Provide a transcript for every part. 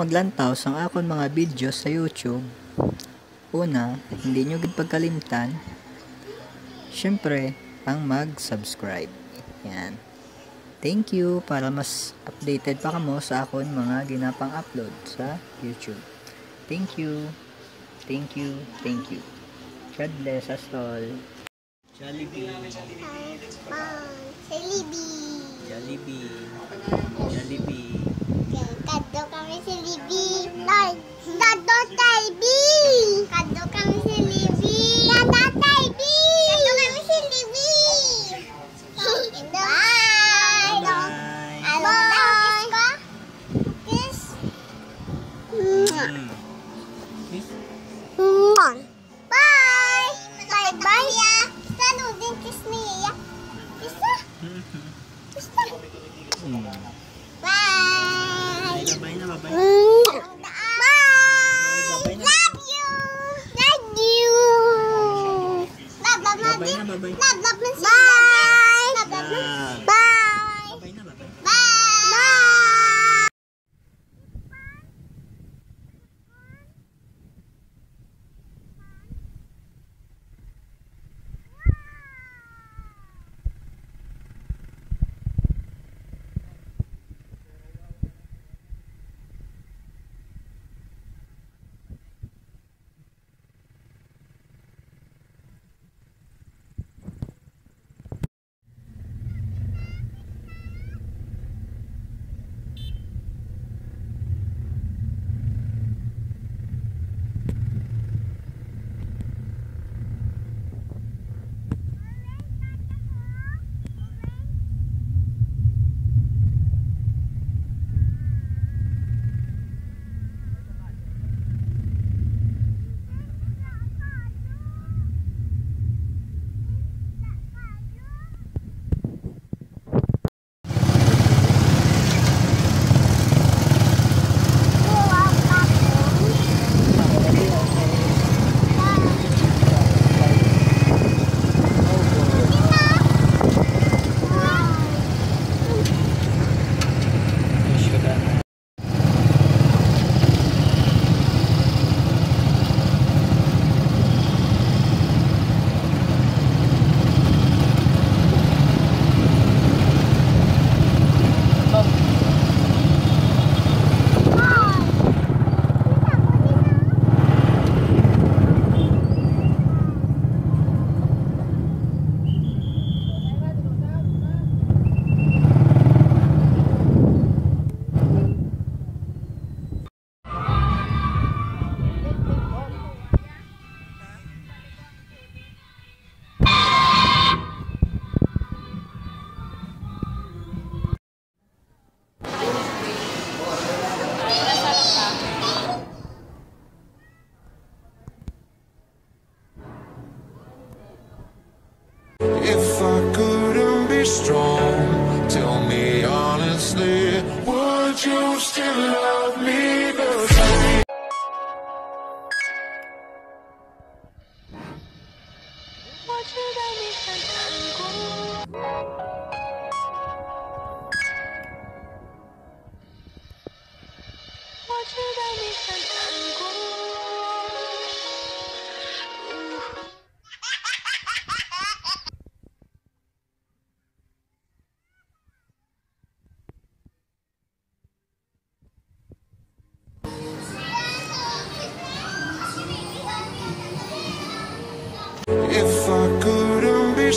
maglantaw sang akon mga videos sa YouTube, una, hindi nyo gid pagkalimtan, syempre, ang mag-subscribe. Yan. Thank you para mas updated pa kamo sa akon mga ginapang upload sa YouTube. Thank you. Thank you. Thank you. God bless us all. Jollibee. Jollibee. Strong,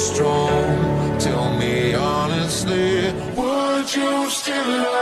strong, tell me honestly, would you still love